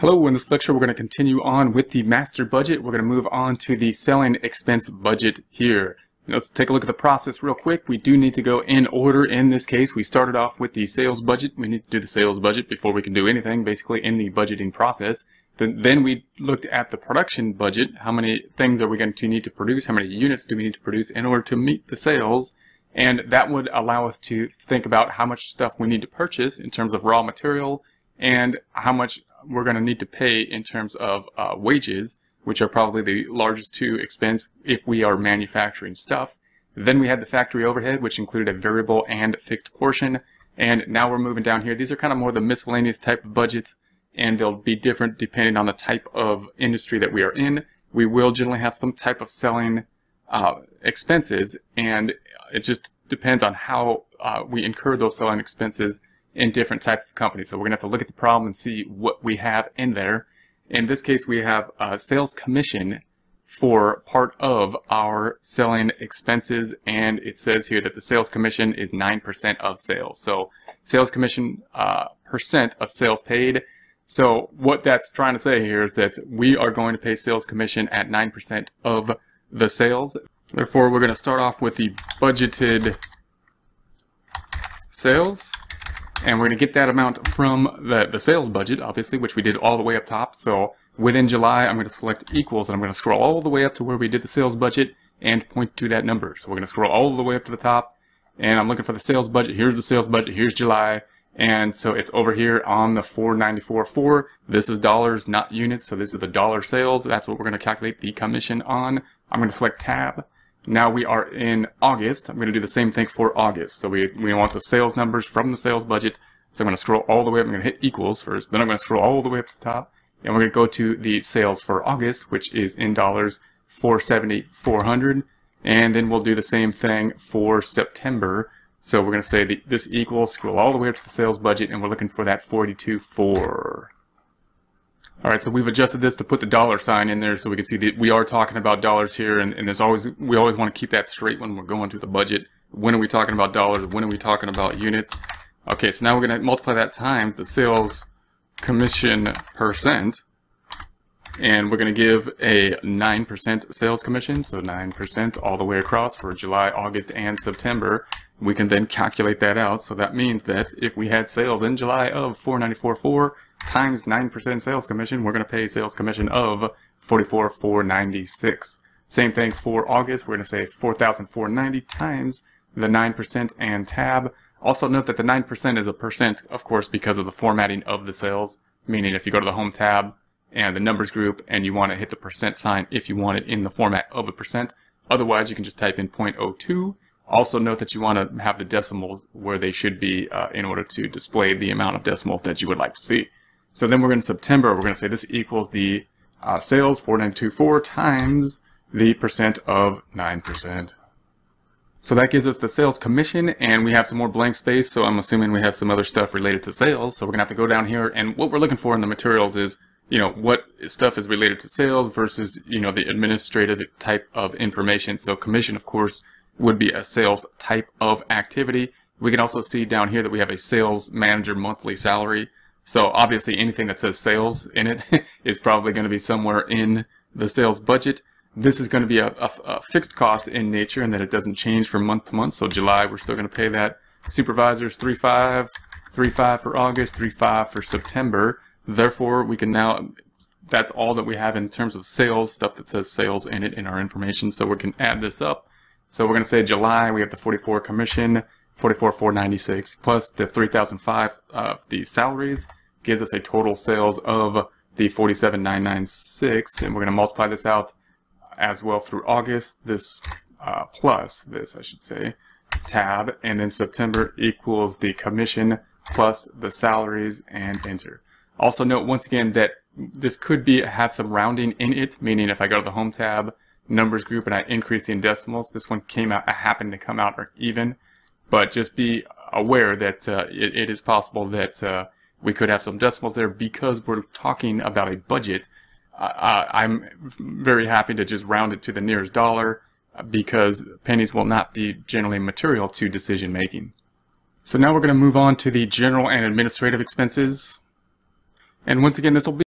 Hello, in this lecture we're going to continue on with the master budget. We're going to move on to the selling expense budget here. Let's take a look at the process real quick. We do need to go in order in this case. We started off with the sales budget. We need to do the sales budget before we can do anything basically in the budgeting process. Then we looked at the production budget. How many things are we going to need to produce? How many units do we need to produce in order to meet the sales? And that would allow us to think about how much stuff we need to purchase in terms of raw material, and how much we're going to need to pay in terms of uh, wages, which are probably the largest two expense if we are manufacturing stuff. Then we had the factory overhead, which included a variable and fixed portion. And now we're moving down here. These are kind of more the miscellaneous type of budgets, and they'll be different depending on the type of industry that we are in. We will generally have some type of selling uh, expenses, and it just depends on how uh, we incur those selling expenses in different types of companies. So we're going to have to look at the problem and see what we have in there. In this case, we have a sales commission for part of our selling expenses. And it says here that the sales commission is 9% of sales. So sales commission uh, percent of sales paid. So what that's trying to say here is that we are going to pay sales commission at 9% of the sales. Therefore, we're going to start off with the budgeted sales. And we're going to get that amount from the, the sales budget, obviously, which we did all the way up top. So within July, I'm going to select equals, and I'm going to scroll all the way up to where we did the sales budget and point to that number. So we're going to scroll all the way up to the top, and I'm looking for the sales budget. Here's the sales budget. Here's July. And so it's over here on the 494.4. This is dollars, not units. So this is the dollar sales. That's what we're going to calculate the commission on. I'm going to select tab. Now we are in August. I'm going to do the same thing for August. So we, we want the sales numbers from the sales budget. So I'm going to scroll all the way up. I'm going to hit equals first. Then I'm going to scroll all the way up to the top. And we're going to go to the sales for August, which is in dollars 470, 400. And then we'll do the same thing for September. So we're going to say the, this equals, scroll all the way up to the sales budget, and we're looking for that 42.4. All right, so we've adjusted this to put the dollar sign in there so we can see that we are talking about dollars here, and, and there's always we always want to keep that straight when we're going through the budget. When are we talking about dollars? When are we talking about units? Okay, so now we're going to multiply that times the sales commission percent, and we're going to give a 9% sales commission, so 9% all the way across for July, August, and September. We can then calculate that out, so that means that if we had sales in July of 494.4 times 9% sales commission, we're going to pay sales commission of 44,496. Same thing for August, we're going to say 4,490 times the 9% and tab. Also note that the 9% is a percent, of course, because of the formatting of the sales, meaning if you go to the home tab and the numbers group and you want to hit the percent sign if you want it in the format of a percent. Otherwise, you can just type in 0.02. Also note that you want to have the decimals where they should be uh, in order to display the amount of decimals that you would like to see. So then we're in September, we're going to say this equals the uh, sales 4924 times the percent of 9%. So that gives us the sales commission and we have some more blank space. So I'm assuming we have some other stuff related to sales. So we're gonna have to go down here and what we're looking for in the materials is, you know, what stuff is related to sales versus, you know, the administrative type of information. So commission, of course, would be a sales type of activity. We can also see down here that we have a sales manager monthly salary. So obviously anything that says sales in it is probably going to be somewhere in the sales budget. This is going to be a, a, a, fixed cost in nature and that it doesn't change from month to month. So July, we're still going to pay that. Supervisors 3.5, 3.5 for August, 3.5 for September. Therefore, we can now, that's all that we have in terms of sales, stuff that says sales in it in our information. So we can add this up. So we're going to say July, we have the 44 commission, 44,496 plus the 3,005 of the salaries gives us a total sales of the 47,996 and we're going to multiply this out as well through August this uh, plus this I should say tab and then September equals the commission plus the salaries and enter. Also note once again that this could be have some rounding in it meaning if I go to the home tab numbers group and I increase the decimals this one came out happened to come out or even. But just be aware that uh, it, it is possible that uh, we could have some decimals there because we're talking about a budget. Uh, I'm very happy to just round it to the nearest dollar because pennies will not be generally material to decision making. So now we're going to move on to the general and administrative expenses. And once again, this will be